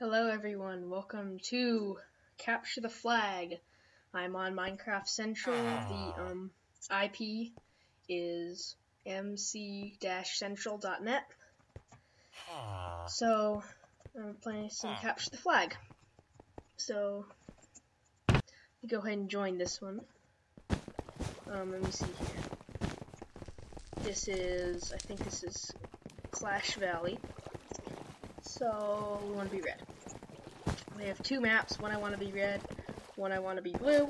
Hello everyone, welcome to Capture the Flag. I'm on Minecraft Central. The um, IP is mc-central.net. So I'm playing some Capture the Flag. So go ahead and join this one. Um, let me see here. This is, I think this is Clash Valley. So we want to be red. We have two maps. One I want to be red, one I want to be blue,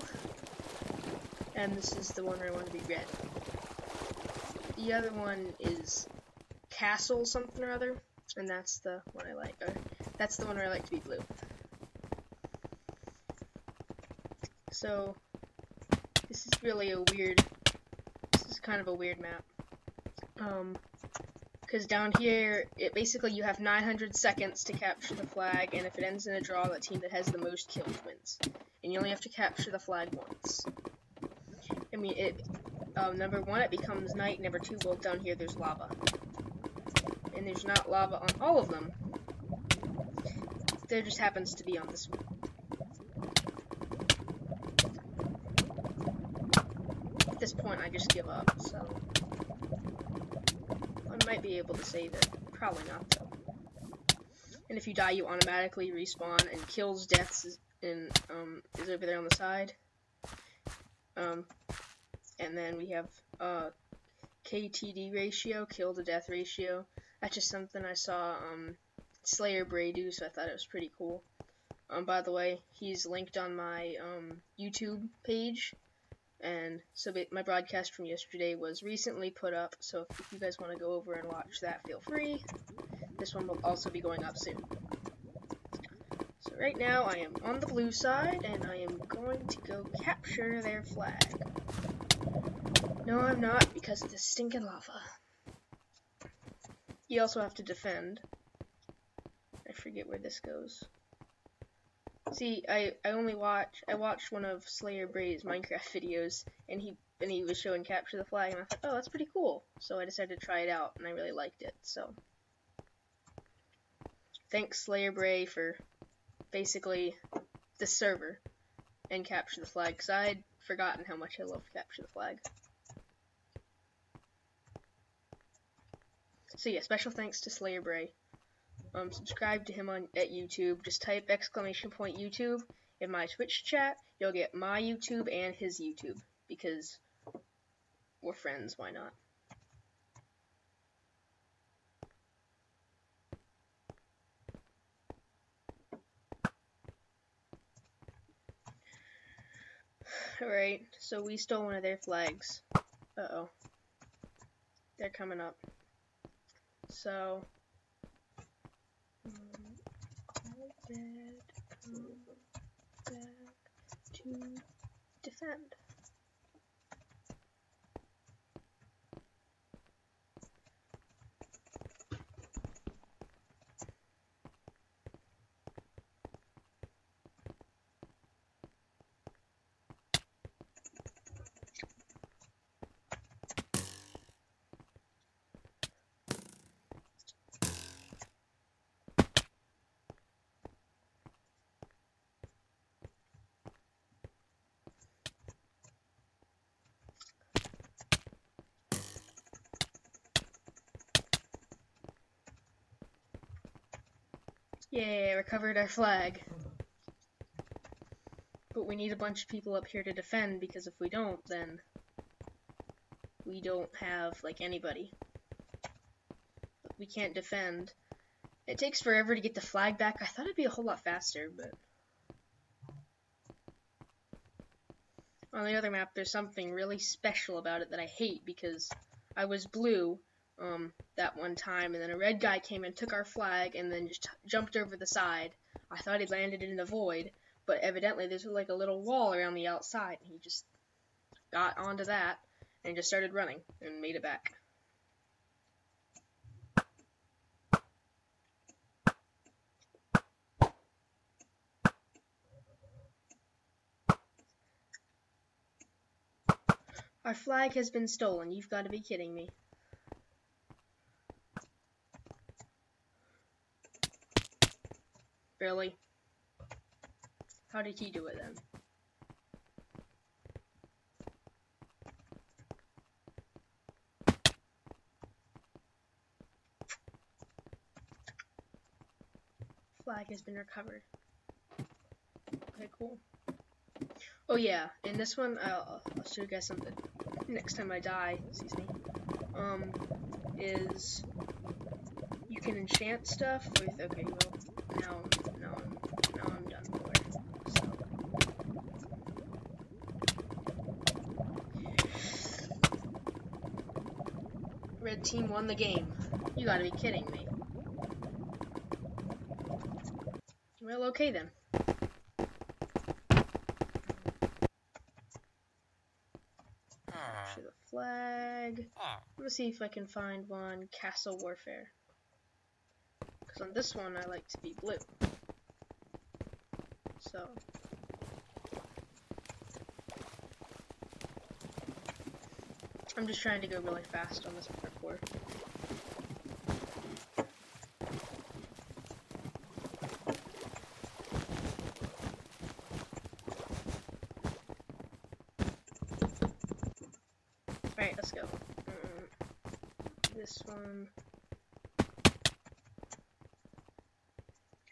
and this is the one where I want to be red. The other one is Castle something or other, and that's the one I like. Or that's the one where I like to be blue. So this is really a weird. This is kind of a weird map. Um, because down here, it basically you have 900 seconds to capture the flag, and if it ends in a draw, the team that has the most kills wins. And you only have to capture the flag once. I mean, it. Um, number one, it becomes night. Number two, well, down here there's lava, and there's not lava on all of them. There just happens to be on this one. At this point, I just give up. So might be able to save it. Probably not, though. And if you die, you automatically respawn, and kills, deaths, is, um, is over there on the side. Um, and then we have, uh, KTD ratio, kill to death ratio. That's just something I saw, um, Slayer Bray do, so I thought it was pretty cool. Um, by the way, he's linked on my, um, YouTube page, and so my broadcast from yesterday was recently put up, so if you guys want to go over and watch that, feel free. This one will also be going up soon. So right now I am on the blue side, and I am going to go capture their flag. No, I'm not, because of the stinking lava. You also have to defend. I forget where this goes. See, I, I only watch I watched one of Slayer Bray's Minecraft videos, and he and he was showing capture the flag, and I thought, oh, that's pretty cool. So I decided to try it out, and I really liked it. So thanks Slayer Bray for basically the server and capture the flag, because I had forgotten how much I love capture the flag. So yeah, special thanks to Slayer Bray um, subscribe to him on at YouTube. Just type exclamation point YouTube in my Twitch chat. You'll get my YouTube and his YouTube because we're friends. Why not? Alright, so we stole one of their flags. Uh-oh. They're coming up. So, come back to defend. Recovered our flag. But we need a bunch of people up here to defend, because if we don't, then we don't have, like, anybody. We can't defend. It takes forever to get the flag back. I thought it'd be a whole lot faster, but... On the other map, there's something really special about it that I hate, because I was blue, um, that one time, and then a red guy came and took our flag, and then just jumped over the side. I thought he landed in the void, but evidently there's like a little wall around the outside, and he just got onto that and just started running and made it back. Our flag has been stolen. You've got to be kidding me. Really? How did he do it then? Flag has been recovered. Okay, cool. Oh yeah, in this one, I'll, I'll show you guys something. Next time I die, excuse me, um, is you can enchant stuff with, okay, well, now, now, I'm, now I'm done for. So. Red team won the game. You gotta be kidding me. Well, okay then. Show the flag. Let's see if I can find one Castle Warfare. Because on this one, I like to be blue. So. I'm just trying to go really fast on this parkour. Alright, let's go. Um, this one.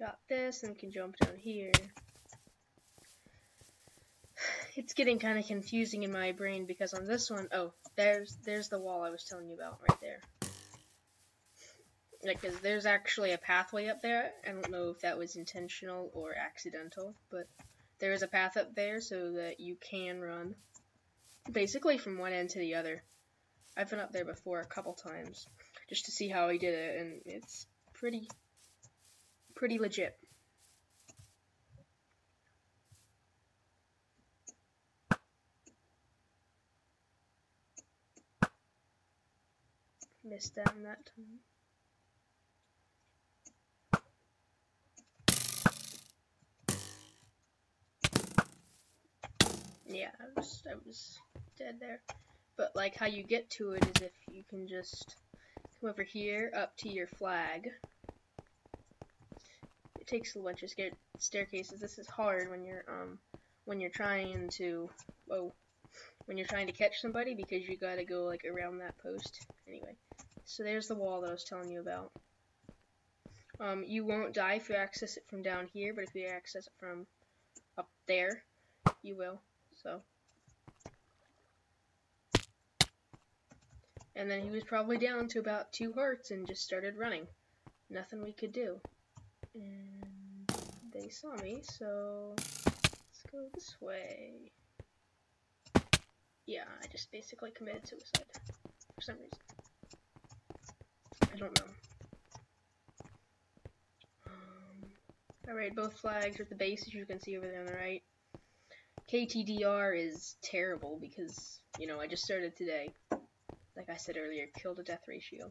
Got this, and can jump down here. It's getting kind of confusing in my brain because on this one, oh, there's there's the wall I was telling you about right there. Like, cause there's actually a pathway up there. I don't know if that was intentional or accidental, but there is a path up there so that you can run basically from one end to the other. I've been up there before a couple times just to see how he did it, and it's pretty, pretty legit. Missed in that time. Yeah, I was, I was dead there. But like how you get to it is if you can just come over here up to your flag. It takes a bunch of staircases. This is hard when you're um when you're trying to whoa when you're trying to catch somebody because you gotta go like around that post. Anyway, so there's the wall that I was telling you about. Um, you won't die if you access it from down here, but if you access it from up there, you will. So. And then he was probably down to about two hearts and just started running. Nothing we could do. And they saw me, so let's go this way. Yeah, I just basically committed suicide for some reason. I don't know. Um, Alright, both flags at the base, as you can see over there on the right. KTDR is terrible because, you know, I just started today. Like I said earlier, kill to death ratio.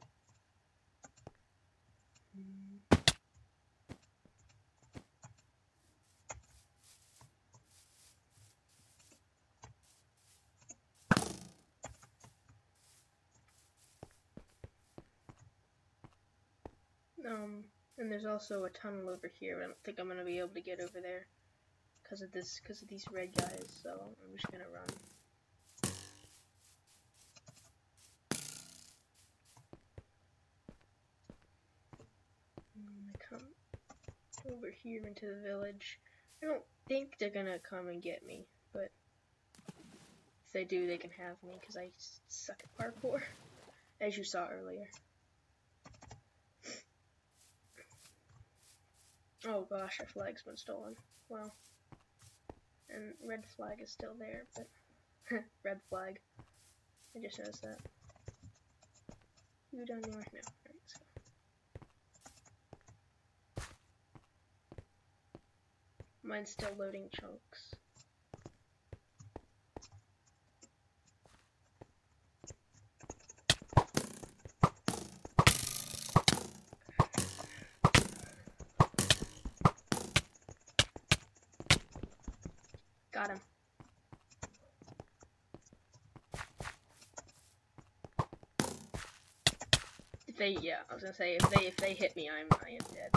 Um, and there's also a tunnel over here, but I don't think I'm gonna be able to get over there because of this, because of these red guys. So I'm just gonna run. Mm, I come over here into the village. I don't think they're gonna come and get me, but if they do, they can have me because I suck at parkour, as you saw earlier. Oh gosh, our flag's been stolen. Well, and red flag is still there, but red flag. I just noticed that. You down there? now. Right, so. Mine's still loading chunks. yeah. I was gonna say if they if they hit me, I'm I am dead.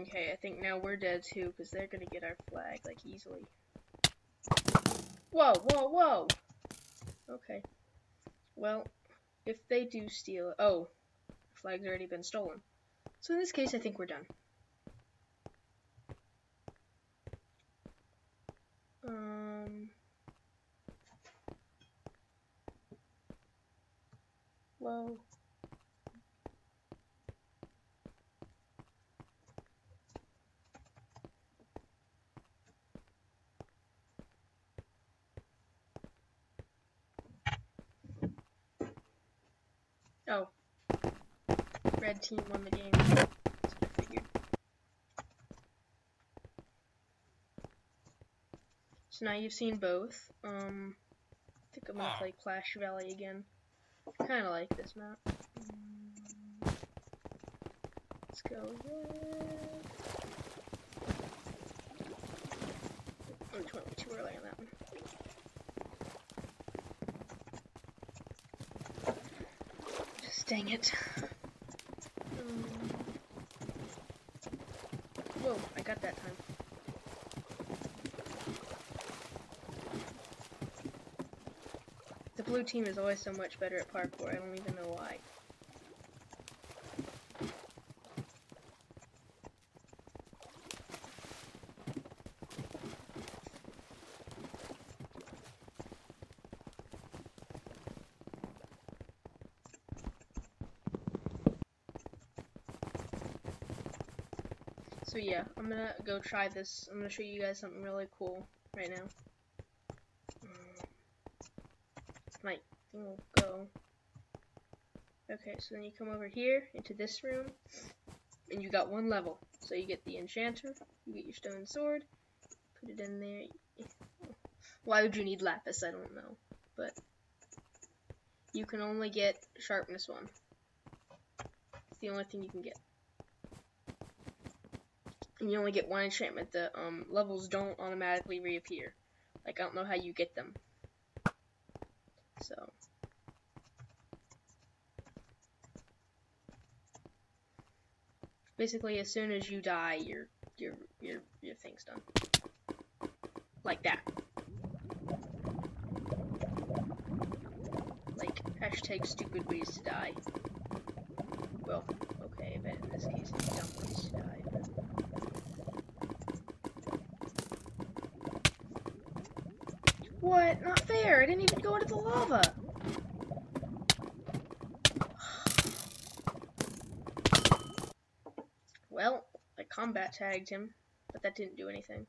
Okay, I think now we're dead too, because they're gonna get our flag like easily. Whoa, whoa, whoa! Okay. Well, if they do steal, oh, flag's already been stolen. So in this case, I think we're done. Whoa. Oh. Red team won the game. That's what I figured. So now you've seen both. Um, I think I'm gonna play Clash Valley again. Kinda like this map. Let's go. Oh, it's went too early on that one. Just dang it. Um, whoa, I got that time. The blue team is always so much better at parkour, I don't even know why. So yeah, I'm gonna go try this. I'm gonna show you guys something really cool right now. Mm. My thing will go. Okay, so then you come over here into this room, and you got one level. So you get the enchanter, you get your stone sword, put it in there. Why would you need lapis? I don't know, but you can only get sharpness one. It's the only thing you can get and you only get one enchantment. The um, levels don't automatically reappear. Like, I don't know how you get them. So. Basically, as soon as you die, your your your your thing's done. Like that. Like hashtag stupid ways to die. Well, okay, but in this case, it's dumb ways to die. What? Not fair. I didn't even go into the lava. Well, I combat tagged him, but that didn't do anything.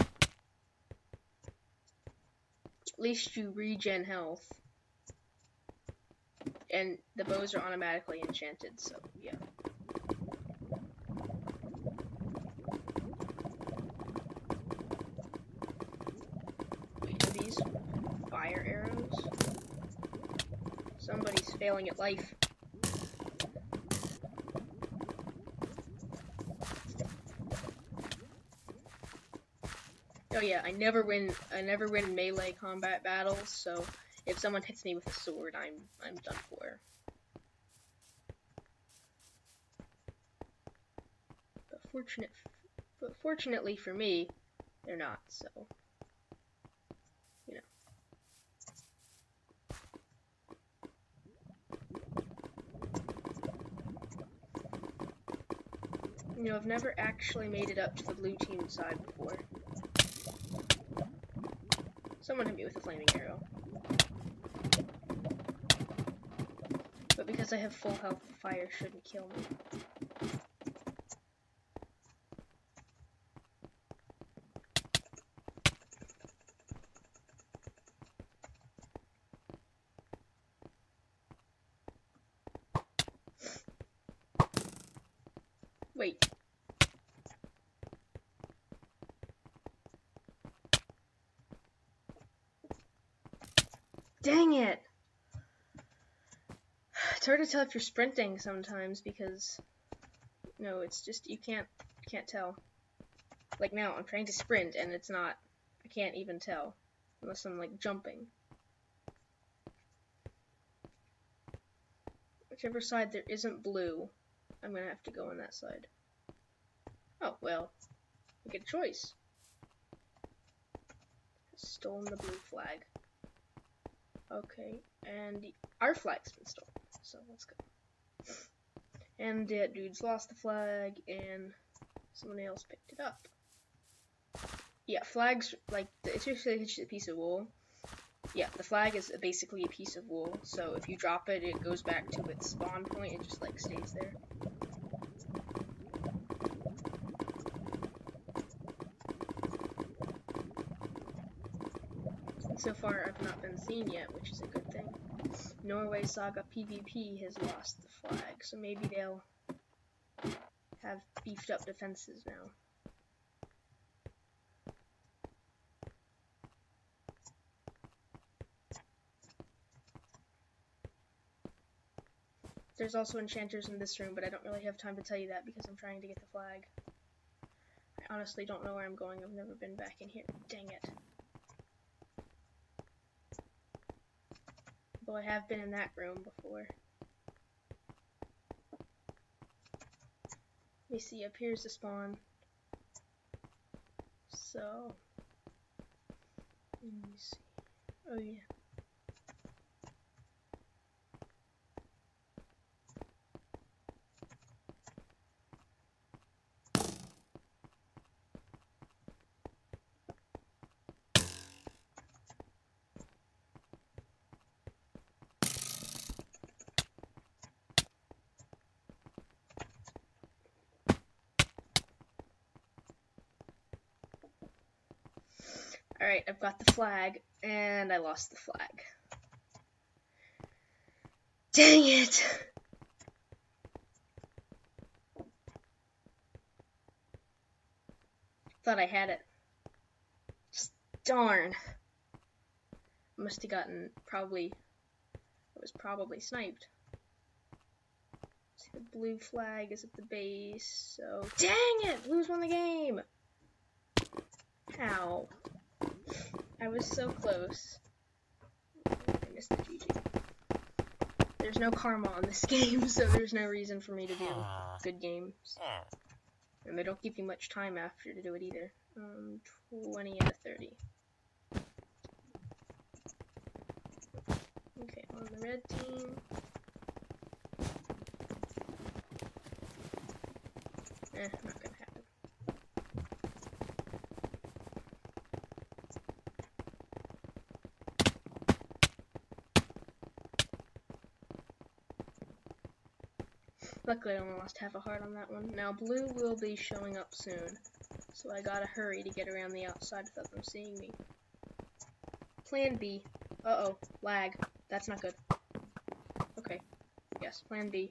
At least you regen health. And the bows are automatically enchanted, so yeah. fire arrows. Somebody's failing at life. Oh yeah, I never win I never win melee combat battles, so if someone hits me with a sword, I'm I'm done for. But fortunate but fortunately for me, they're not, so I've never actually made it up to the blue team side before. Someone hit me with a flaming arrow. But because I have full health, fire shouldn't kill me. Wait. Dang it! It's hard to tell if you're sprinting sometimes because no, it's just you can't can't tell. Like now, I'm trying to sprint and it's not. I can't even tell unless I'm like jumping. whichever side there isn't blue, I'm gonna have to go on that side. Oh, well, I get a choice. Stolen the blue flag. Okay, and the, our flag's been stolen, so let's go. And that dude's lost the flag, and someone else picked it up. Yeah, flags, like, it's just a piece of wool. Yeah, the flag is basically a piece of wool, so if you drop it, it goes back to its spawn point, it just, like, stays there. So far, I've not been seen yet, which is a good thing. Norway Saga PvP has lost the flag, so maybe they'll have beefed up defenses now. There's also enchanters in this room, but I don't really have time to tell you that because I'm trying to get the flag. I honestly don't know where I'm going. I've never been back in here. Dang it. Though I have been in that room before. Let me see, up here's the spawn. So, let me see. Oh yeah. I've got the flag, and I lost the flag. Dang it! Thought I had it. Just darn. Must have gotten probably, it was probably sniped. See, the blue flag is at the base, so, dang it! Blues won the game! Ow. I was so close. I missed the GG. There's no karma on this game, so there's no reason for me to do good games. And they don't give you much time after to do it either. Um, 20 out of 30. Okay, on the red team. Eh, not gonna happen. Luckily, I only lost half a heart on that one. Now, blue will be showing up soon, so I gotta hurry to get around the outside without them seeing me. Plan B. Uh-oh, lag. That's not good. Okay. Yes, plan B.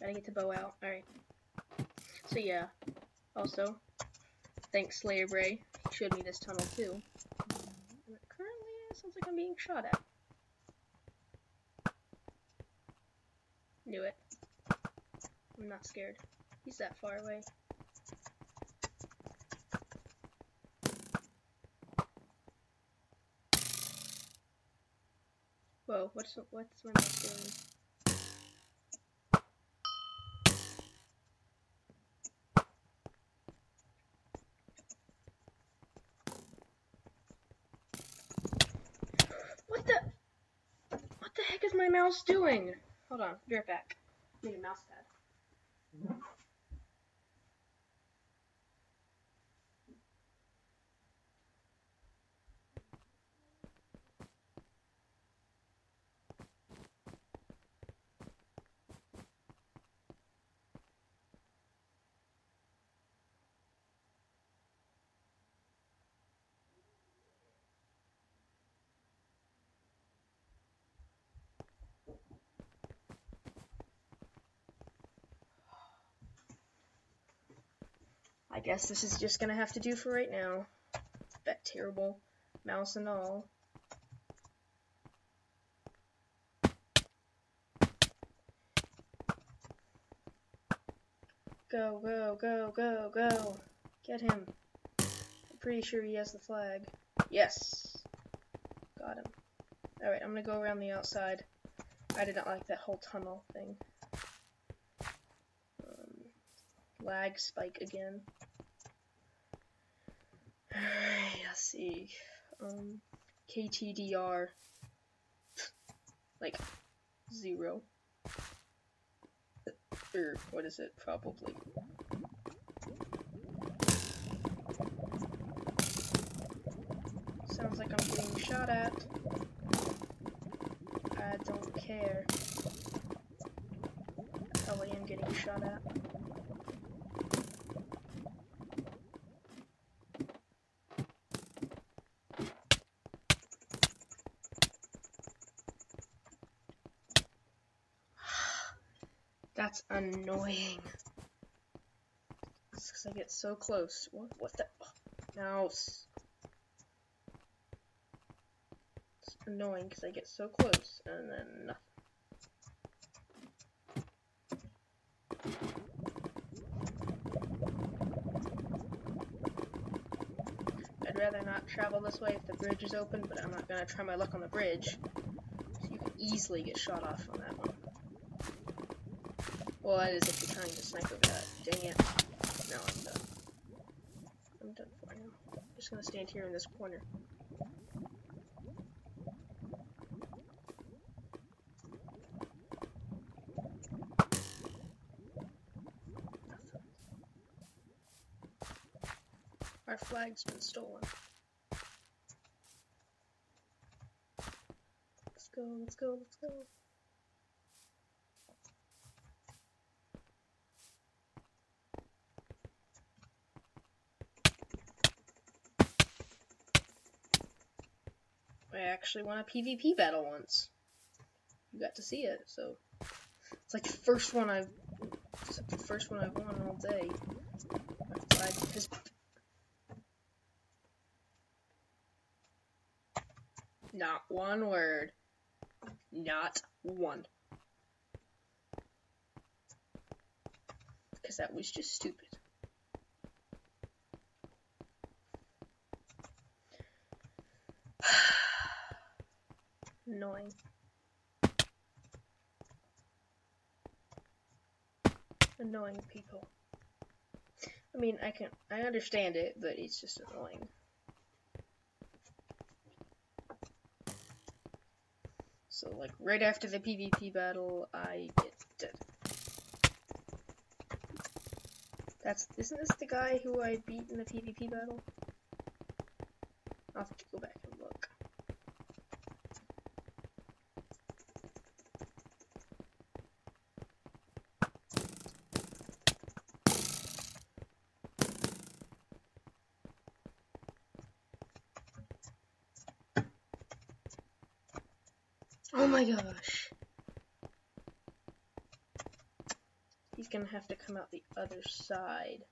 Gotta get the bow out. Alright. So, yeah. Also, thanks Slayer Bray. He showed me this tunnel, too. And currently, it sounds like I'm being shot at. Knew it. I'm not scared. He's that far away. Whoa, what's what's my mouse doing? What the What the heck is my mouse doing? Hold on, be right back. Need a mouse pad. Guess this is just gonna have to do for right now. That terrible mouse and all. Go, go, go, go, go. Get him. I'm pretty sure he has the flag. Yes. Got him. Alright, I'm gonna go around the outside I did not like that whole tunnel thing. Um, lag spike again. Let's see. Um, KTDR, like, zero. Or, what is it, probably. Sounds like I'm being shot at. I don't care. I am getting shot at. That's annoying. Because I get so close. What, what the? Oh, mouse. It's annoying because I get so close and then nothing. I'd rather not travel this way if the bridge is open, but I'm not gonna try my luck on the bridge. So you can easily get shot off on that one. Well, that is if you're trying to snipe over that. Dang it. No, I'm done. I'm done for now. I'm just gonna stand here in this corner. Our flag's been stolen. Let's go, let's go, let's go. I actually won a PvP battle once. You got to see it, so it's like the first one I've it's like the first one I've won all day. Has not one word. Not one. Because that was just stupid. Annoying. Annoying people. I mean, I can I understand it, but it's just annoying. So, like, right after the PvP battle, I get dead. That's, isn't this the guy who I beat in the PvP battle? I'll have to go back and look. Oh my gosh. He's gonna have to come out the other side.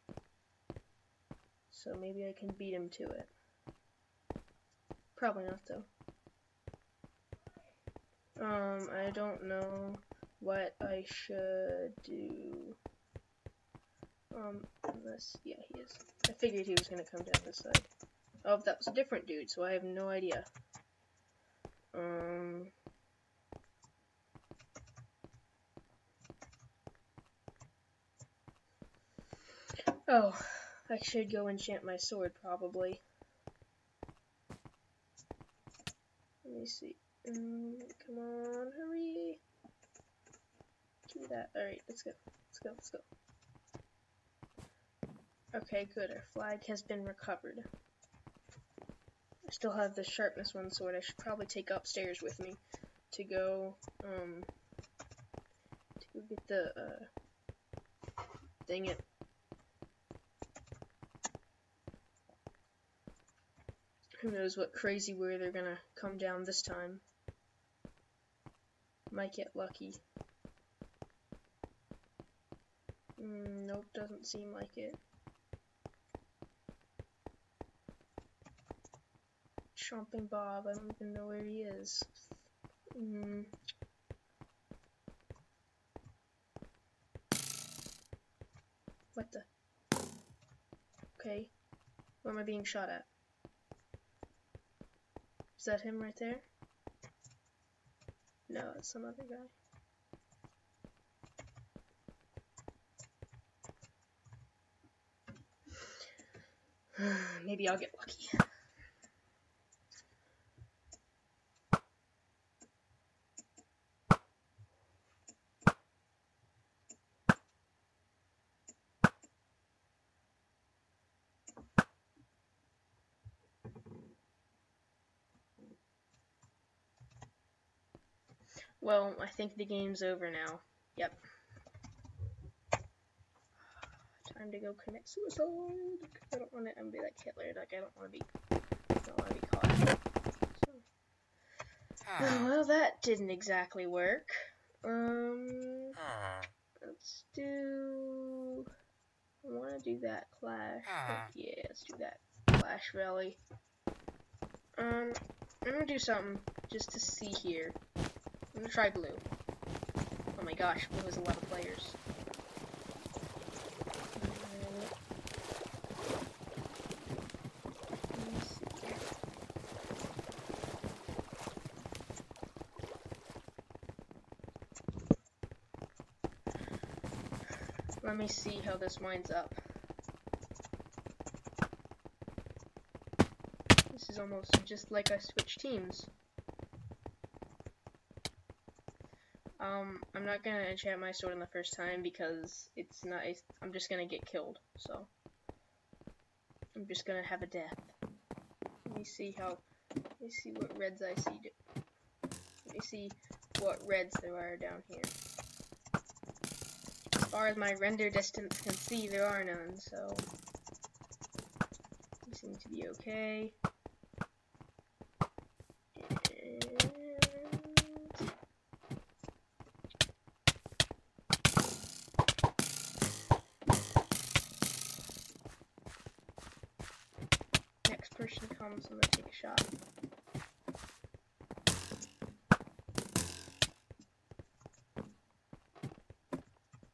So maybe I can beat him to it. Probably not though. Um, I don't know what I should do. Um, unless, yeah, he is. I figured he was gonna come down this side. Oh, that was a different dude, so I have no idea. Um, Oh, I should go enchant my sword, probably. Let me see. Um, come on, hurry. Give me that. Alright, let's go. Let's go, let's go. Okay, good. Our flag has been recovered. I still have the sharpness one sword. I should probably take upstairs with me to go, um, to go get the, uh, dang it. Who knows what crazy way they're gonna come down this time. Might get lucky. Mm, nope, doesn't seem like it. Chomping Bob, I don't even know where he is. Mm. What the? Okay. Where am I being shot at? Is that him right there? No, it's some other guy. Maybe I'll get lucky. Well, I think the game's over now. Yep. Time to go commit suicide. I don't want to be like Hitler. Like I don't want to be. I don't want to be caught. So. Oh, well, that didn't exactly work. Um, let's do. I want to do that Clash. Yeah, let's do that Clash Valley. Um, I'm gonna do something just to see here. I'm gonna try blue. Oh my gosh, blue has a lot of players. Let me see how this winds up. This is almost just like I switched teams. Um, I'm not gonna enchant my sword on the first time because it's not. I'm just gonna get killed. So I'm just gonna have a death. Let me see how. Let me see what reds I see. Let me see what reds there are down here. As far as my render distance can see, there are none. So they seem to be okay. Comes, I'm gonna take a shot.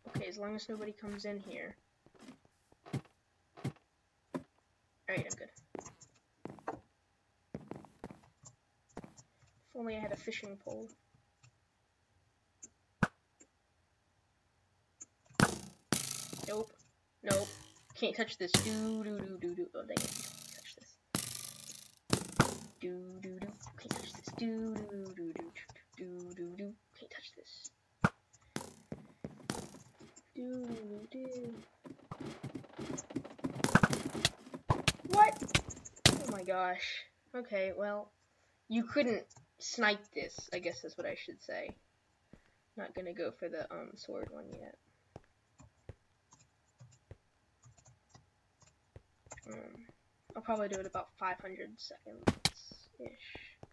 Okay, as long as nobody comes in here. Alright, I'm good. If only I had a fishing pole. Nope. Nope. Can't touch this. Do do do do do. Oh dang it do do do. Can't touch this. Do do do do do do do. Can't touch this. Do do do. What? Oh my gosh. Okay, well, you couldn't snipe this. I guess that's what I should say. Not gonna go for the um sword one yet. Um, I'll probably do it about 500 seconds ish.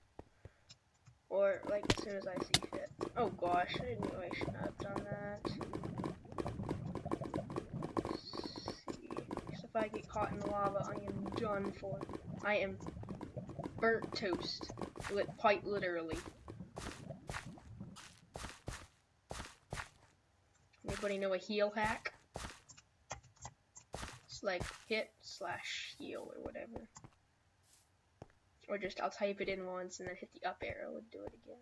Or like as soon as I see fit. Oh gosh, I knew I should not have done that. see. if I get caught in the lava, I am done for. I am burnt toast. Lit quite literally. Anybody know a heal hack? It's like hit slash heal or whatever. Or just I'll type it in once and then hit the up arrow and do it again.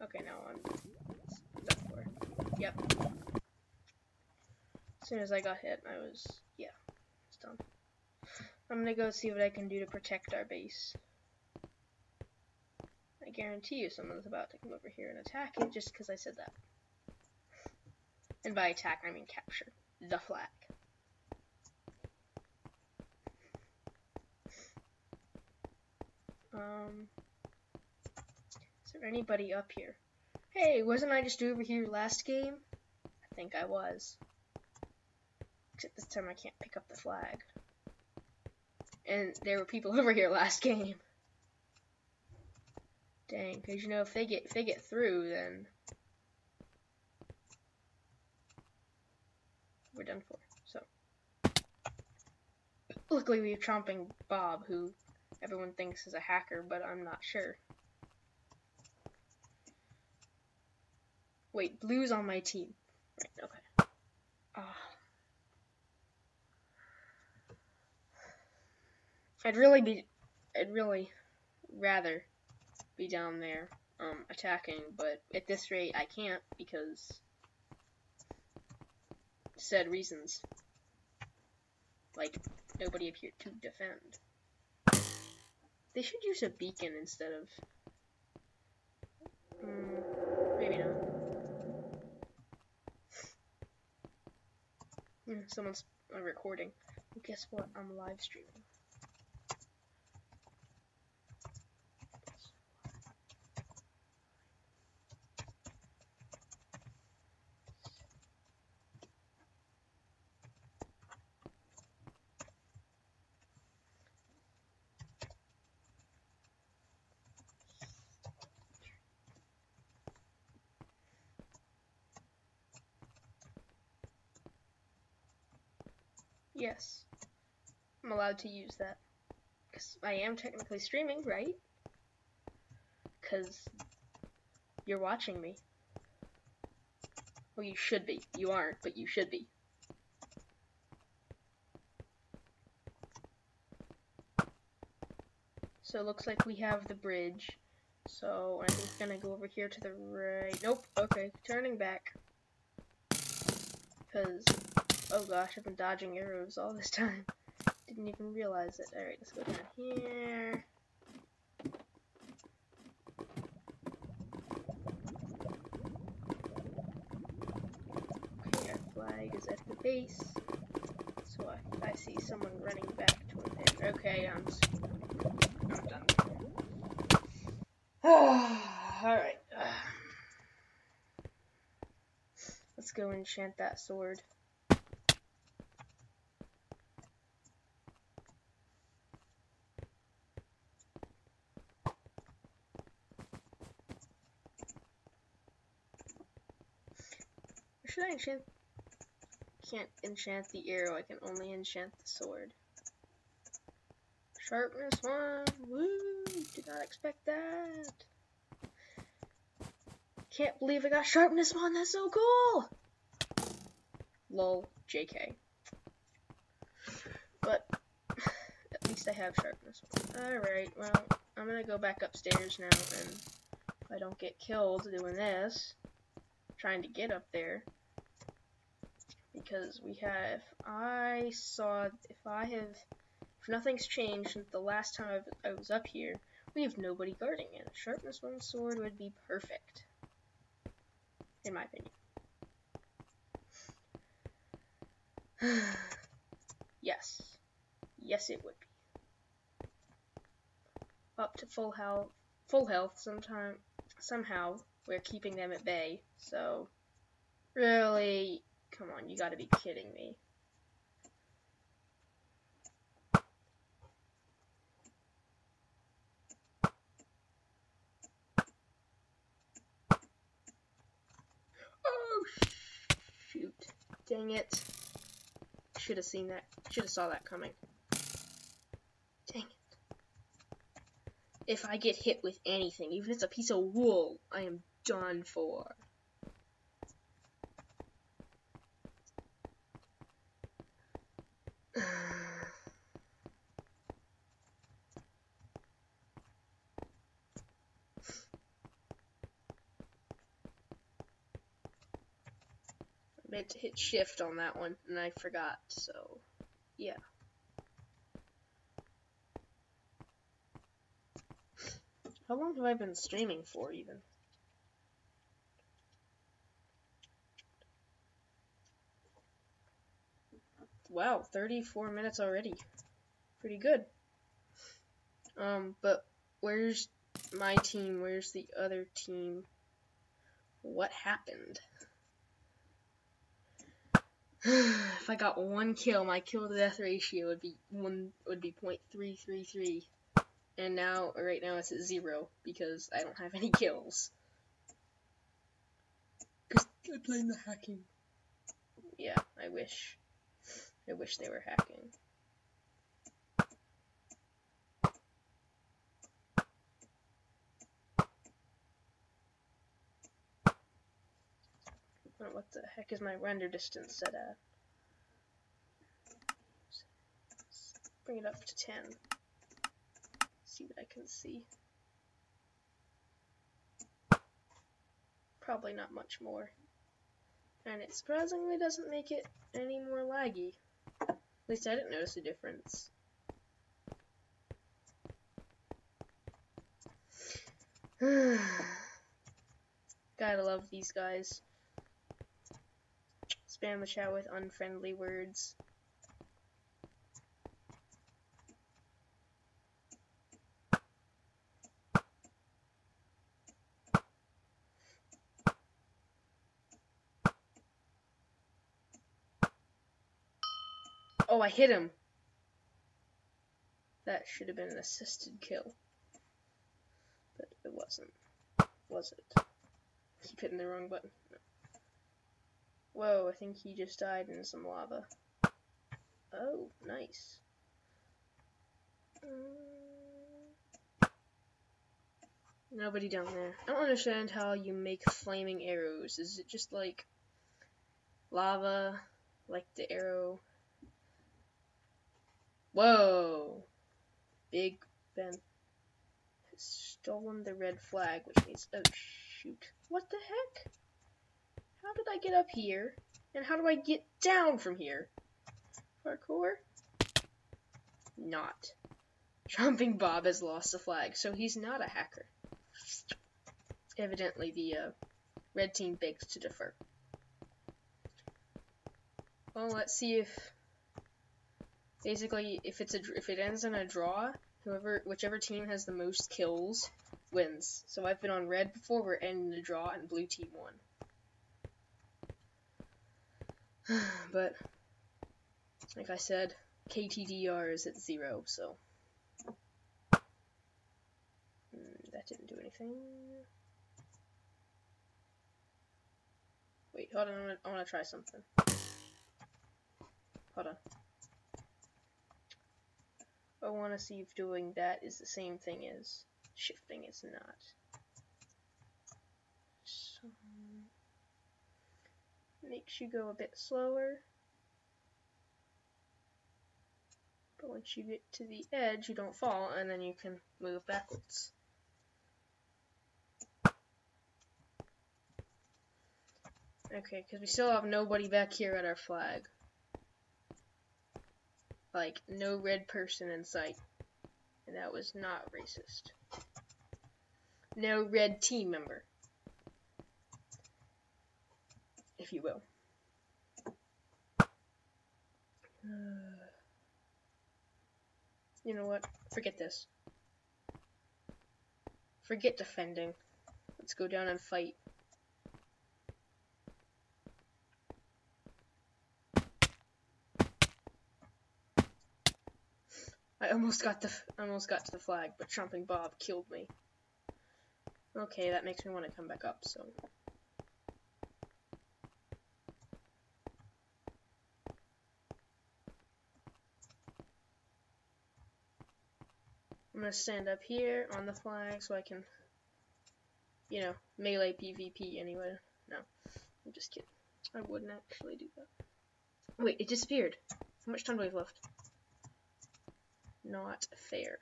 Okay, now I'm done for. Yep. As soon as I got hit, I was, yeah, it's done. I'm gonna go see what I can do to protect our base. I guarantee you someone's about to come over here and attack it just because I said that. And by attack, I mean capture the flag. Um, is there anybody up here? Hey, wasn't I just over here last game? I think I was. Except this time I can't pick up the flag. And there were people over here last game. Dang, because you know if they get if they get through, then we're done for. So, luckily we have Chomping Bob, who everyone thinks is a hacker, but I'm not sure. Wait, blue's on my team. Right, okay. Uh, I'd really be, I'd really rather be down there um, attacking, but at this rate I can't because said reasons. Like, nobody appeared to defend. They should use a beacon instead of... Mm, maybe not. Mm, someone's recording. Guess what? I'm live streaming. Yes. I'm allowed to use that. Because I am technically streaming, right? Because you're watching me. Well, you should be. You aren't, but you should be. So it looks like we have the bridge. So I'm we're gonna go over here to the right. Nope. Okay, turning back. Because Oh gosh, I've been dodging arrows all this time. Didn't even realize it. Alright, let's go down here. Okay, our flag is at the base. So I, I see someone running back toward there. Okay, I'm, I'm done. Alright. Let's go enchant that sword. Enchant? Can't enchant the arrow, I can only enchant the sword. Sharpness 1, woo, did not expect that. Can't believe I got sharpness 1, that's so cool! Lol, JK. But, at least I have sharpness 1. Alright, well, I'm gonna go back upstairs now, and if I don't get killed doing this, trying to get up there, because we have, I saw, if I have, if nothing's changed since the last time I was up here, we have nobody guarding it. A sharpness one sword would be perfect, in my opinion. yes. Yes, it would be. Up to full health, full health sometime, somehow, we're keeping them at bay, so really Come on, you gotta be kidding me. Oh, shoot. Dang it. Should have seen that. Should have saw that coming. Dang it. If I get hit with anything, even if it's a piece of wool, I am done for. To hit shift on that one and I forgot, so yeah. How long have I been streaming for even? Wow, 34 minutes already. Pretty good. Um, but where's my team? Where's the other team? What happened? If I got one kill, my kill to death ratio would be one would be point three three three, and now right now it's at zero because I don't have any kills. Cause I blame the hacking. Yeah, I wish. I wish they were hacking. what the heck is my render distance set at? Bring it up to 10. See what I can see. probably not much more. And it surprisingly doesn't make it any more laggy. At least I didn't notice a difference. Gotta love these guys. Spam the chat with unfriendly words. Oh, I hit him. That should have been an assisted kill. But it wasn't. Was it? Keep hitting the wrong button. No. Whoa, I think he just died in some lava. Oh, nice. Um, nobody down there. I don't understand how you make flaming arrows. Is it just like lava, like the arrow Whoa! Big Ben has stolen the red flag, which means, oh shoot. What the heck? How did I get up here? And how do I get down from here? Parkour? Not. Jumping Bob has lost the flag, so he's not a hacker. Evidently, the uh, red team begs to defer. Well, let's see if basically if it's a if it ends in a draw, whoever whichever team has the most kills wins. So I've been on red before, we're ending the draw, and blue team won. but like I said, KTDR is at zero, so mm, that didn't do anything. Wait, hold on, I want to try something. Hold on. I want to see if doing that is the same thing as shifting is not. So, makes you go a bit slower. But once you get to the edge, you don't fall, and then you can move backwards. Okay, because we still have nobody back here at our flag. Like, no red person in sight. And that was not racist. No red team member. If you will. you know what? Forget this. Forget defending. Let's go down and fight. I almost got the almost got to the flag, but Jumping Bob killed me. Okay, that makes me want to come back up, so. I'm gonna stand up here on the flag so I can, you know, melee PvP anyway. No, I'm just kidding. I wouldn't actually do that. Wait, it disappeared. How much time do we have left? not fair.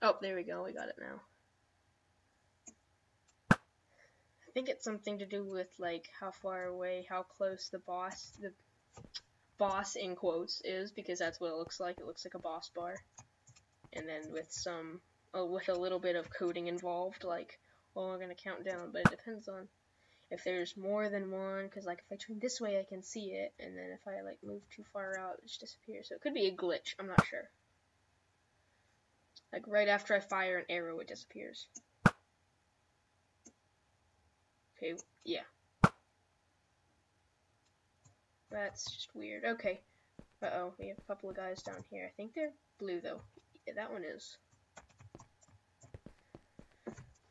Oh, there we go. We got it now. I think it's something to do with like how far away, how close the boss, the boss in quotes is, because that's what it looks like. It looks like a boss bar, and then with some, oh, with a little bit of coding involved, like, oh, I'm gonna count down, but it depends on if there's more than one, because like if I turn this way I can see it, and then if I like move too far out it just disappears. So it could be a glitch, I'm not sure. Like right after I fire an arrow it disappears. Okay, yeah. That's just weird. Okay. Uh-oh, we have a couple of guys down here. I think they're blue though. Yeah, that one is.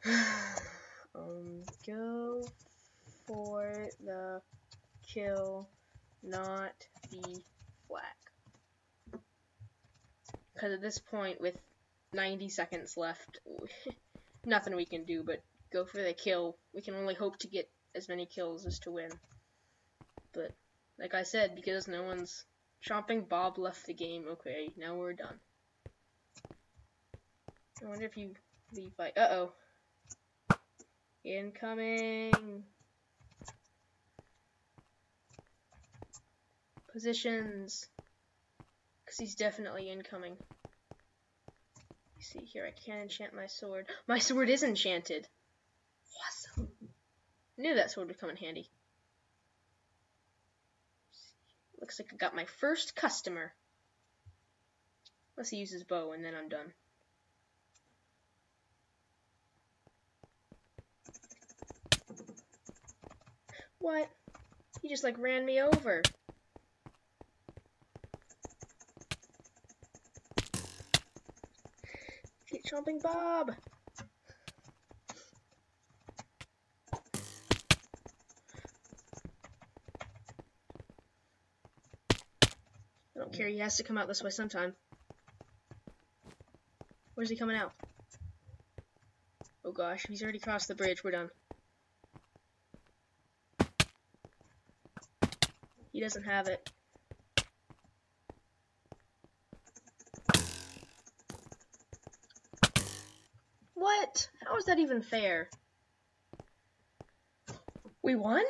um, go for the kill, not the flag. Because at this point, with 90 seconds left, nothing we can do but go for the kill. We can only hope to get as many kills as to win. But, like I said, because no one's chomping, Bob left the game. Okay, now we're done. I wonder if you leave by... Uh-oh. Incoming. Positions. Because he's definitely incoming. You see here, I can't enchant my sword. My sword is enchanted. Awesome. Knew that sword would come in handy. Looks like I got my first customer. Let's use his bow and then I'm done. What? He just like ran me over. Get Jumping Bob. I he has to come out this way sometime. Where's he coming out? Oh gosh, he's already crossed the bridge, we're done. He doesn't have it. What? How is that even fair? We won?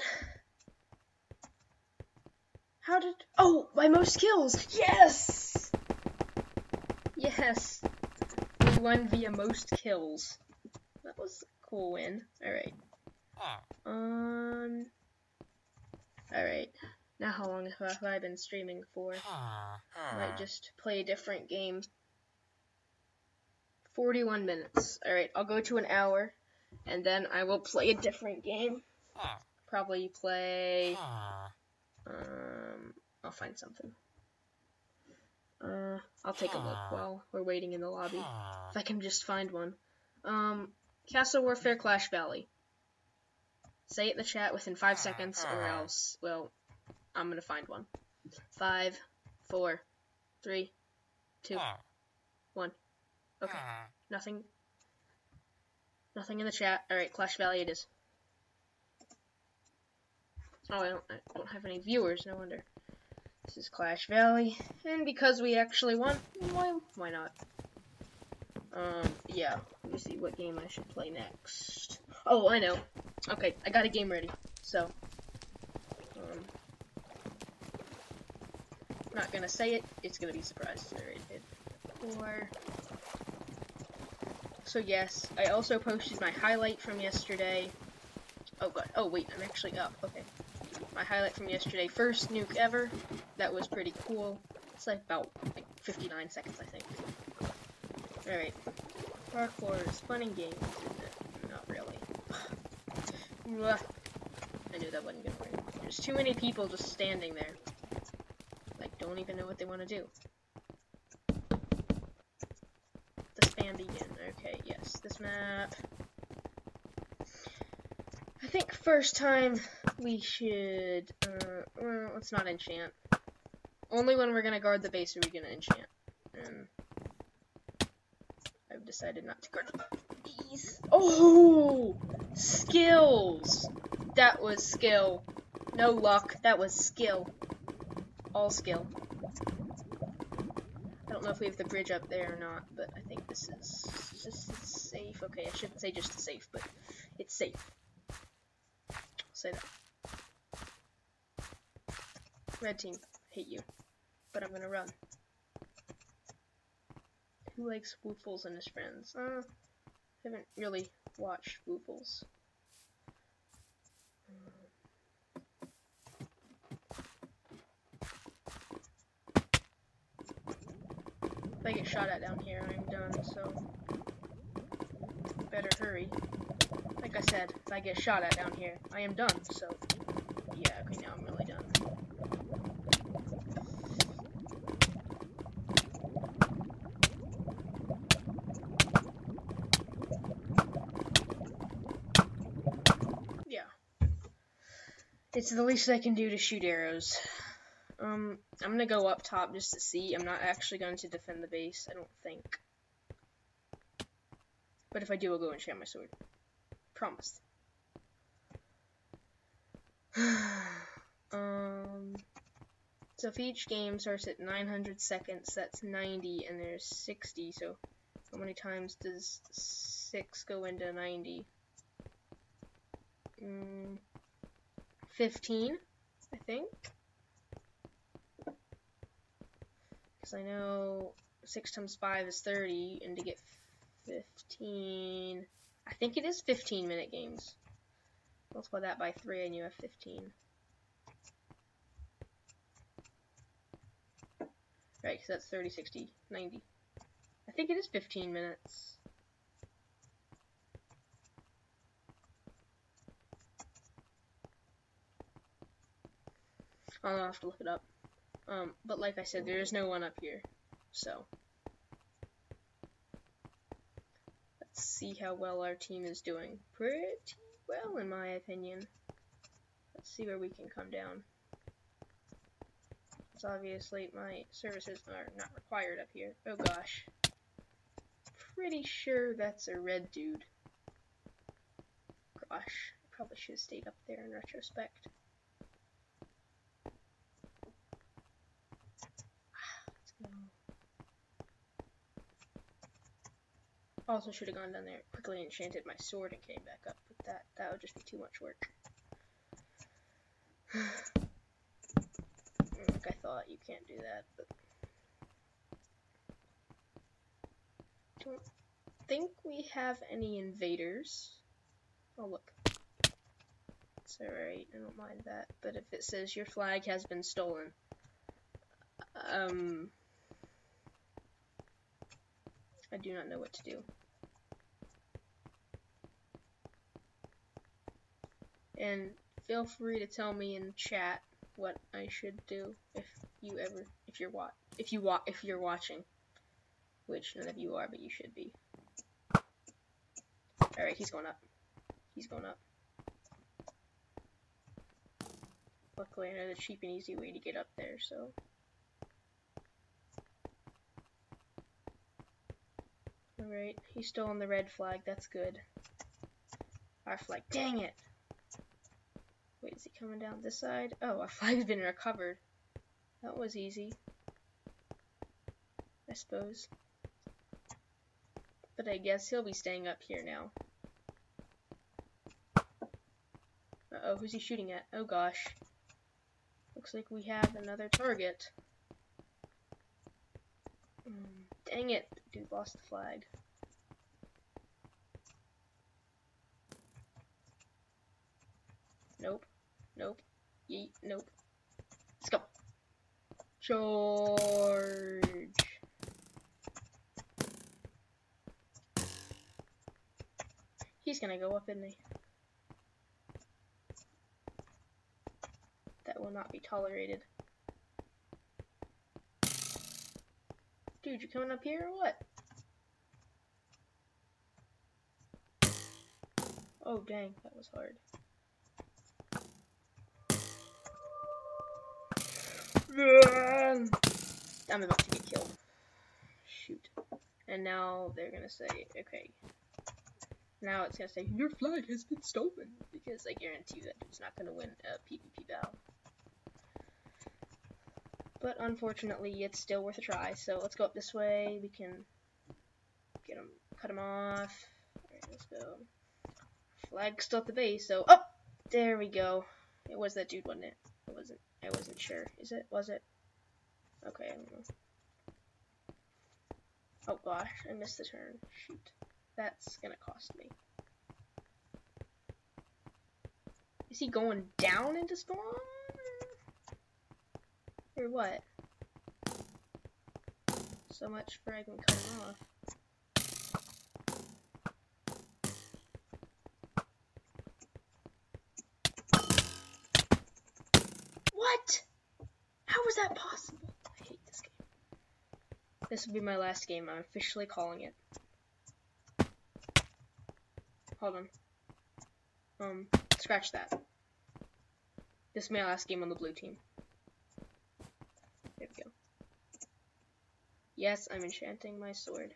How did... Oh, by most kills! Yes! Yes! We won via most kills. That was a cool win. Alright. Um... Alright. Now how long have I been streaming for? I might just play a different game. 41 minutes. Alright, I'll go to an hour, and then I will play a different game. Probably play... Um, I'll find something. Uh, I'll take a look while we're waiting in the lobby. If I can just find one. Um, Castle Warfare Clash Valley. Say it in the chat within five seconds, or else, well, I'm gonna find one. Five, four, three, two, one. Okay. Nothing. Nothing in the chat. Alright, Clash Valley it is. Oh, I don't, I don't have any viewers, no wonder. This is Clash Valley, and because we actually won, why, why not? Um, yeah, let me see what game I should play next. Oh, I know. Okay, I got a game ready, so, um, not gonna say it, it's gonna be surprised. Or, so yes, I also posted my highlight from yesterday. Oh god, oh wait, I'm actually up, okay my highlight from yesterday. First nuke ever. That was pretty cool. It's like about like 59 seconds, I think. Alright. Parkour is fun and games? Not really. I knew that wasn't gonna work. There's too many people just standing there. Like, don't even know what they want to do. The spam begin. Okay, yes. This map. I think first time we should, uh, well, let's not enchant. Only when we're gonna guard the base are we gonna enchant. And I've decided not to guard these. Oh! Skills! That was skill. No luck, that was skill. All skill. I don't know if we have the bridge up there or not, but I think this is just safe. Okay, I shouldn't say just safe, but it's safe. I'll say that. Red team, hate you. But I'm gonna run. Who likes Woofless and his friends? Uh, haven't really watched Woofless. If I get shot at down here, I'm done, so better hurry. Like I said, if I get shot at down here, I am done, so yeah, okay, now I'm really done. Yeah. It's the least I can do to shoot arrows. Um, I'm gonna go up top just to see. I'm not actually going to defend the base, I don't think. But if I do, I'll go and share my sword. Promise. um, so if each game starts at 900 seconds, that's 90, and there's 60, so how many times does 6 go into 90? mm, 15, I think. Because I know 6 times 5 is 30, and to get 15, I think it is 15 minute games. Multiply that by 3 and you have 15. Right, because that's 30, 60, 90. I think it is 15 minutes. I'll have to look it up. Um, but like I said, there is no one up here. So, let's see how well our team is doing. Pretty well, in my opinion. Let's see where we can come down. It's obviously my services are not required up here. Oh gosh. Pretty sure that's a red dude. Gosh, probably should have stayed up there in retrospect. Also should have gone down there, quickly enchanted my sword and came back up, that that would just be too much work. like I thought, you can't do that, but don't think we have any invaders. Oh look. It's alright, I don't mind that. But if it says your flag has been stolen, um I do not know what to do. And feel free to tell me in chat what I should do if you ever if you're wa if you wa if you're watching. Which none of you are but you should be. Alright he's going up. He's going up. Luckily I know the cheap and easy way to get up there so. Alright he's still on the red flag. That's good. Our flag. Dang it Wait, is he coming down this side? Oh, our flag's been recovered. That was easy. I suppose. But I guess he'll be staying up here now. Uh-oh, who's he shooting at? Oh gosh. Looks like we have another target. Mm, dang it, dude lost the flag. Nope. Nope. Yeet. Nope. Let's go. Charge. He's gonna go up, isn't he? That will not be tolerated. Dude, you coming up here or what? Oh dang, that was hard. I'm about to get killed. Shoot. And now they're gonna say, okay. Now it's gonna say, your flag has been stolen. Because I guarantee that dude's not gonna win a PvP battle. But unfortunately, it's still worth a try. So let's go up this way. We can get them, cut them off. Alright, let's go. Flag still at the base, so, oh! There we go. It was that dude, wasn't it? It wasn't. I wasn't sure. Is it? Was it? Okay, I don't know. Oh gosh, I missed the turn. Shoot. That's gonna cost me. Is he going down into spawn? Or what? So much for I can cut him off. This game. This will be my last game. I'm officially calling it. Hold on. Um, scratch that. This is my last game on the blue team. There we go. Yes, I'm enchanting my sword.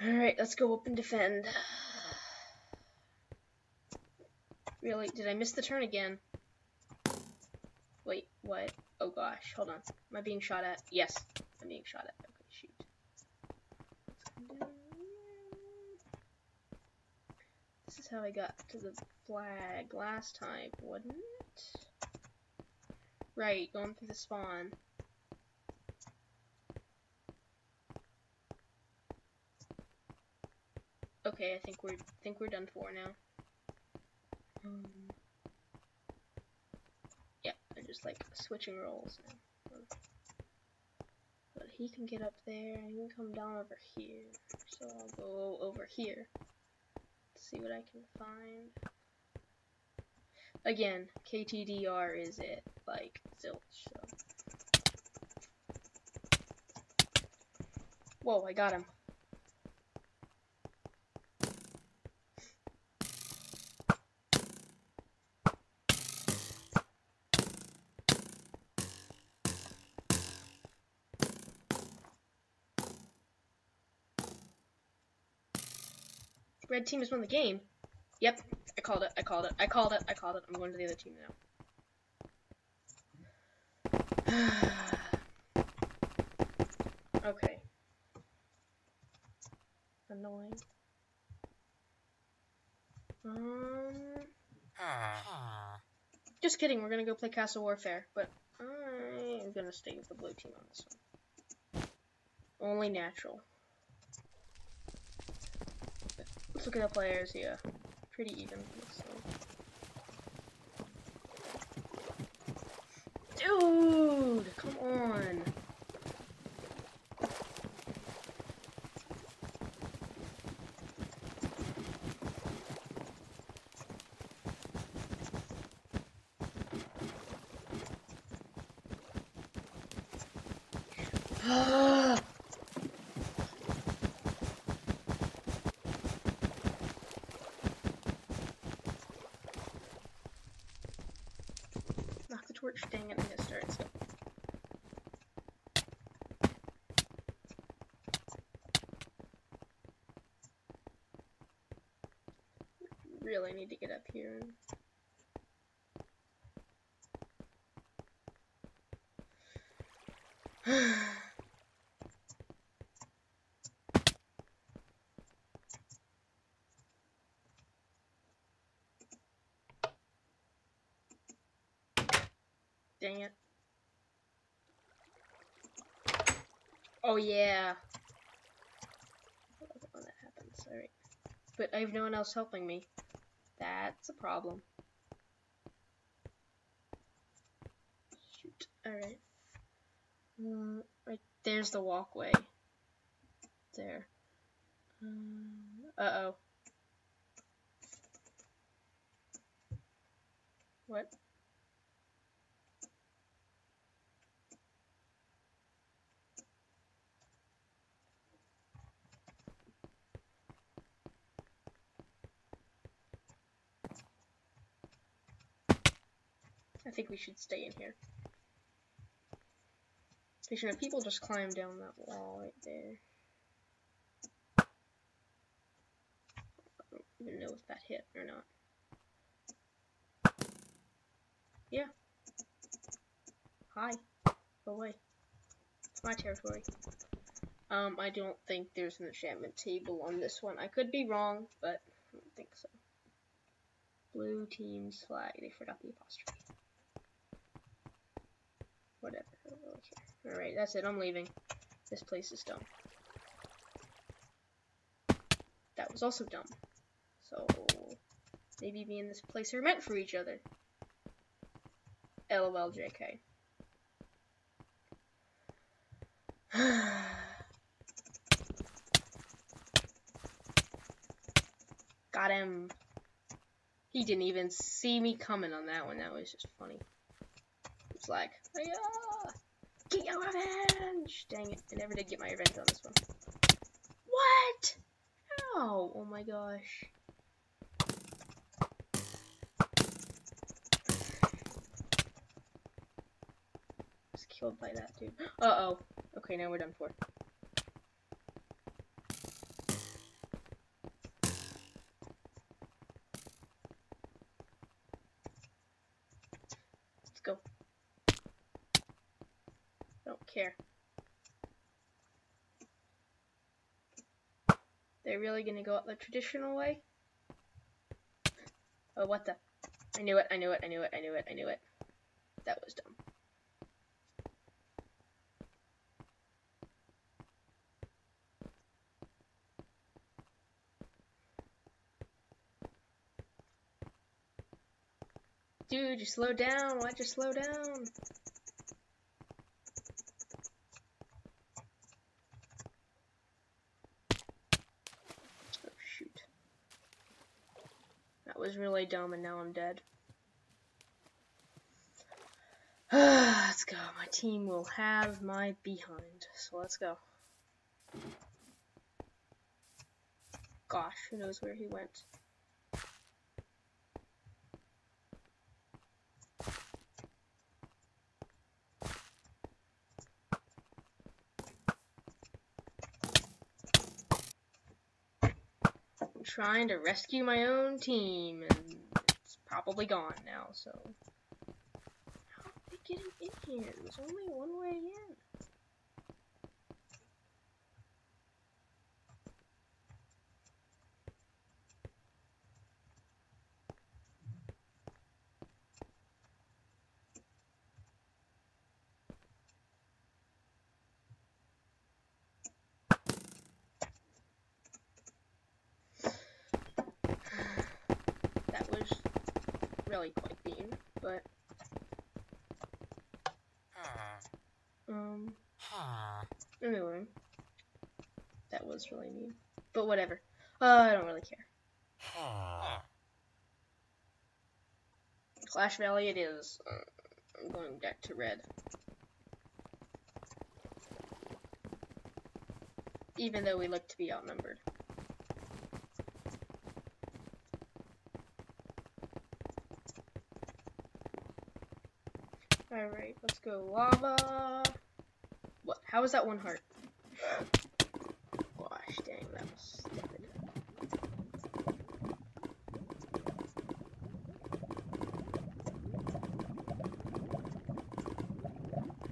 Alright, let's go up and defend. Really? Did I miss the turn again? Wait, what? Oh gosh, hold on. Am I being shot at? Yes, I'm being shot at. Okay, shoot. This is how I got to the flag last time, wasn't it? Right, going through the spawn. Okay, I think we're think we're done for now. Um, yeah, they're just like switching roles now. But he can get up there and can come down over here. So I'll go over here. See what I can find. Again, KTDR is it, like zilch. So. Whoa, I got him. Red team has won the game. Yep, I called it. I called it. I called it. I called it. I'm going to the other team now. okay. Annoying. Um. Just kidding. We're gonna go play Castle Warfare, but I'm gonna stay with the blue team on this one. Only natural. Let's look at the players here. Pretty even. So. Dude, come on. dang it, I'm gonna start so. Really need to get up here yeah. When that happens. Alright. But I have no one else helping me. That's a problem. Shoot. Alright. Mm, right there's the walkway. There. Um, uh oh. What? I think we should stay in here. Because people just climb down that wall right there. I don't even know if that hit or not. Yeah. Hi. Go away. It's my territory. Um, I don't think there's an enchantment table on this one. I could be wrong, but I don't think so. Blue team's flag. They forgot the apostrophe. Whatever. Alright, that's it. I'm leaving. This place is dumb. That was also dumb. So, maybe me and this place are meant for each other. LOL JK. Got him. He didn't even see me coming on that one. That was just funny. It's like, yeah, get your revenge! Dang it, I never did get my revenge on this one. What? How? Oh my gosh. Killed by that dude. Uh oh. Okay, now we're done for. Let's go. care. They're really gonna go out the traditional way? Oh, what the? I knew it, I knew it, I knew it, I knew it, I knew it. That was dumb. Dude, you slow down. Why'd you slow down? Oh, shoot. That was really dumb, and now I'm dead. let's go. My team will have my behind. So let's go. Gosh, who knows where he went. Trying to rescue my own team, and it's probably gone now, so... How are they getting in here? There's only one way in. really quite mean, but um anyway, that was really mean, but whatever. Uh, I don't really care. Clash Valley, it is. Uh, I'm going back to red. Even though we look to be outnumbered. Alright, let's go. Lava. What? How is that one heart? Gosh, dang, that was stupid.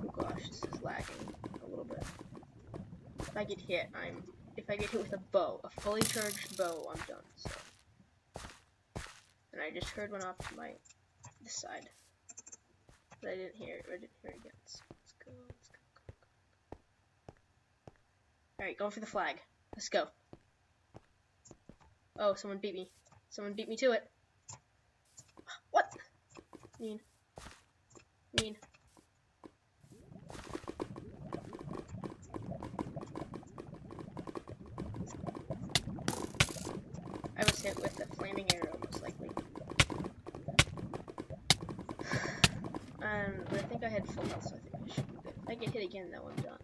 Oh gosh, this is lagging a little bit. If I get hit, I'm... If I get hit with a bow, a fully charged bow, I'm done, so... And I just heard one off to my... this side. But I didn't hear it. I didn't hear it again. So let's go. Let's go. go, go, go. All right, going for the flag. Let's go. Oh, someone beat me. Someone beat me to it. What? Mean. Mean. I was hit with a flaming arrow, most likely. Um, but I had full health, so I think I should be good. If I get hit again, though, I'm done.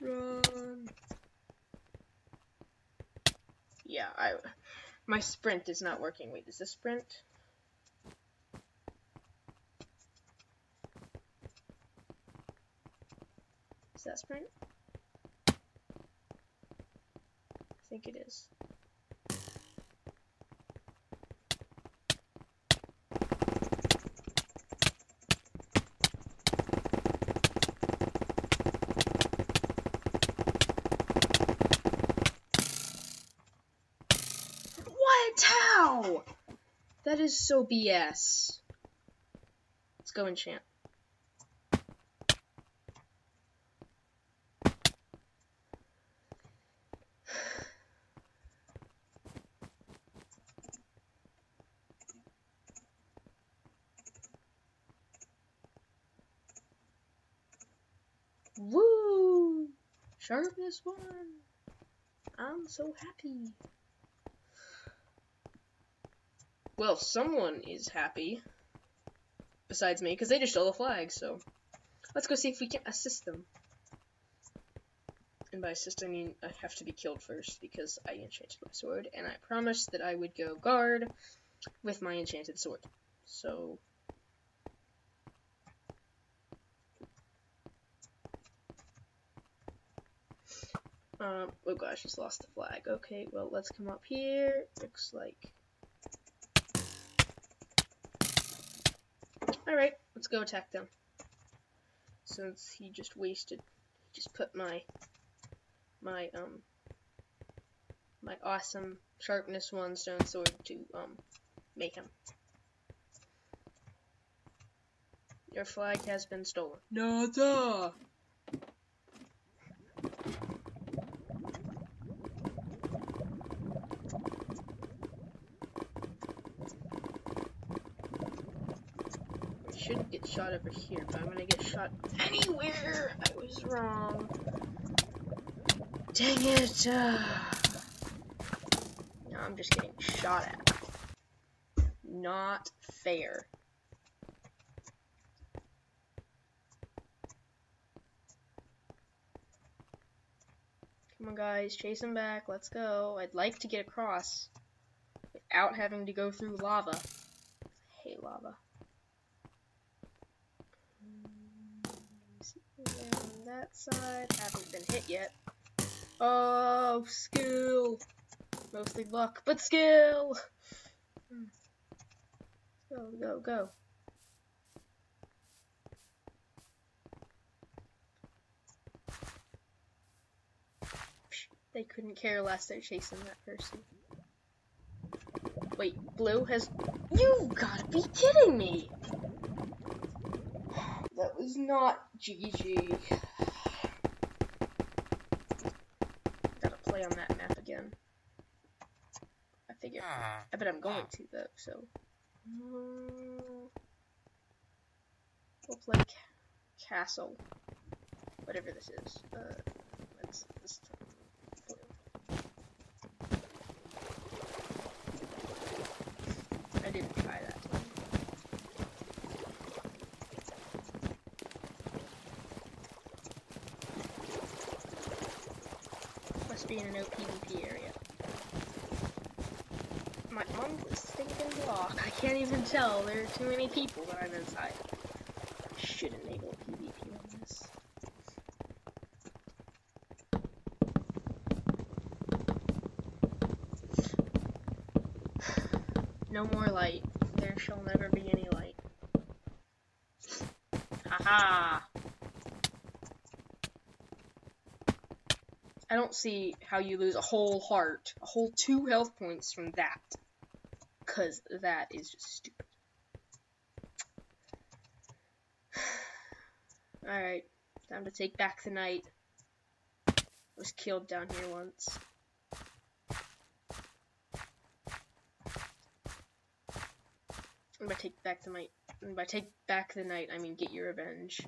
Run. Yeah, I. My sprint is not working. Wait, is this sprint? Is that sprint? I think it is. That is so BS. Let's go enchant. Woo! Sharpness one! I'm so happy. Well, someone is happy. Besides me, because they just stole the flag, so. Let's go see if we can assist them. And by assist, I mean I have to be killed first, because I enchanted my sword, and I promised that I would go guard with my enchanted sword. So... Um, oh gosh, just lost the flag. Okay, well, let's come up here. Looks like Alright, let's go attack them. Since he just wasted, he just put my, my, um, my awesome sharpness one stone sword to, um, make him. Your flag has been stolen. Nada! shouldn't get shot over here, but I'm gonna get shot anywhere. I was wrong. Dang it. Uh... I'm just getting shot at. Not fair. Come on, guys, chase him back. Let's go. I'd like to get across without having to go through lava. I hate lava. on that side. Haven't been hit yet. Oh, skill. Mostly luck, but skill. Hmm. Go, go, go. They couldn't care less. They're chasing that person. Wait, blue has... You gotta be kidding me! That was not GG. Gotta play on that map again. I. Bet I'm going to though, so. we'll play Castle. Whatever this is. Uh, let's, let's I didn't try that. be in a no PvP area. My arms is stinking I can't tell. There are too many people that I'm inside. I should enable PvP on this. no more light. There shall never be any light. Haha! I don't see how you lose a whole heart, a whole two health points from that. Because that is just stupid. Alright, time to take back the night. I was killed down here once. And by take back the night, and by take back the night, I mean get your revenge.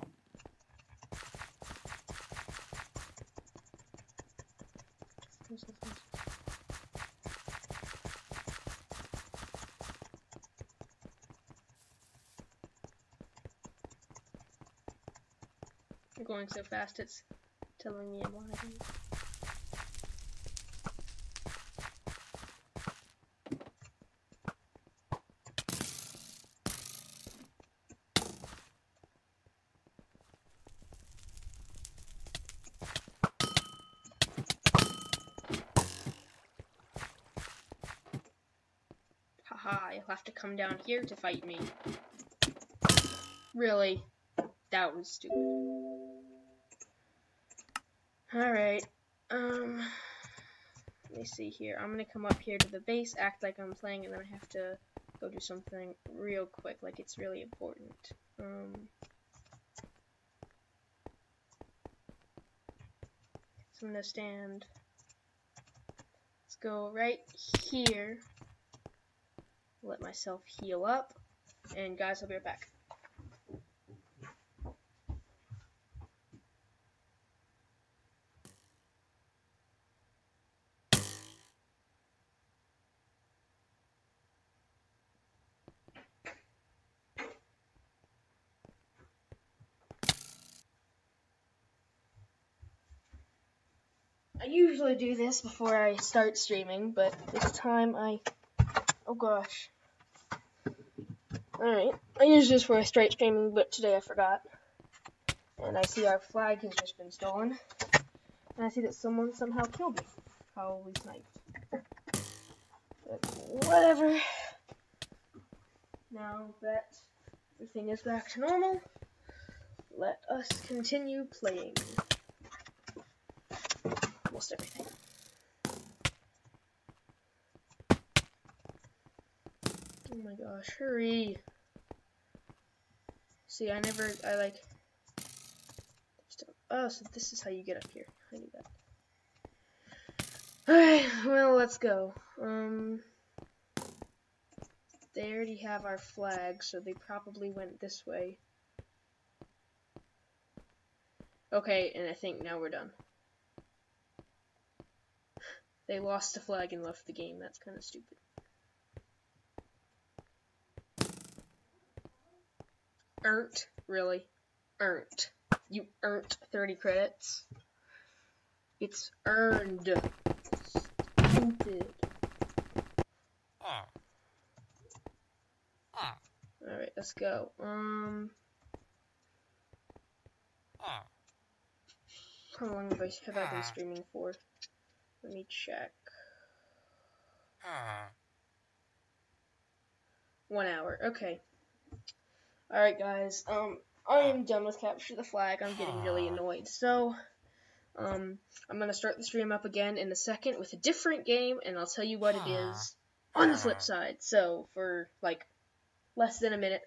I'm going so fast it's telling me I'm lagging. Haha, you'll have to come down here to fight me. Really? That was stupid. Alright, um, let me see here. I'm gonna come up here to the base, act like I'm playing, and then I have to go do something real quick, like it's really important. Um, so I'm gonna stand, let's go right here, let myself heal up, and guys, I'll be right back. I usually do this before I start streaming, but this time I... Oh gosh. Alright, I usually this for start streaming, but today I forgot. And I see our flag has just been stolen. And I see that someone somehow killed me. Probably sniped. But whatever. Now that everything is back to normal. Let us continue playing. Almost everything. Oh my gosh, hurry. See, I never, I like, oh, so this is how you get up here. I knew that. Alright, well, let's go. Um, they already have our flag, so they probably went this way. Okay, and I think now we're done. They lost the flag and left the game. That's kind of stupid. Earned? Really? Earned. You earned 30 credits? It's earned. Stupid. Alright, let's go. Um... How long have I, have I been streaming for? Let me check. Ah. One hour. Okay. Alright, guys. Um, I am done with Capture the Flag. I'm getting really annoyed. So, um, I'm going to start the stream up again in a second with a different game, and I'll tell you what it is on the flip side. So, for, like, less than a minute,